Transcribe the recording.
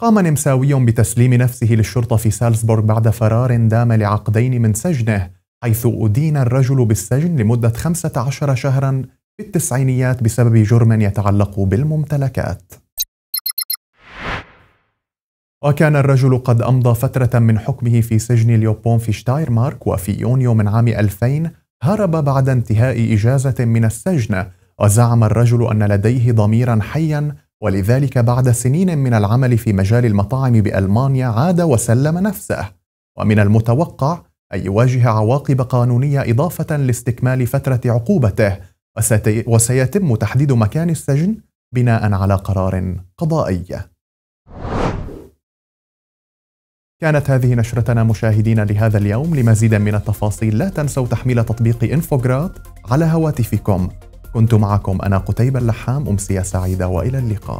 قام نمساوي بتسليم نفسه للشرطة في سالزبورغ بعد فرار دام لعقدين من سجنه حيث أدين الرجل بالسجن لمدة 15 شهرا في التسعينيات بسبب جرم يتعلق بالممتلكات. وكان الرجل قد أمضى فترة من حكمه في سجن ليوبون في شتايرمارك وفي يونيو من عام 2000 هرب بعد انتهاء إجازة من السجن وزعم الرجل أن لديه ضميرا حيا ولذلك بعد سنين من العمل في مجال المطاعم بألمانيا عاد وسلم نفسه. ومن المتوقع أن يواجه عواقب قانونية إضافة لاستكمال فترة عقوبته وسيتم تحديد مكان السجن بناء على قرار قضائي. كانت هذه نشرتنا مشاهدين لهذا اليوم. لمزيد من التفاصيل لا تنسوا تحميل تطبيق انفوجرات على هواتفكم. كنت معكم أنا قتيبة اللحام أمسية سعيدة وإلى اللقاء.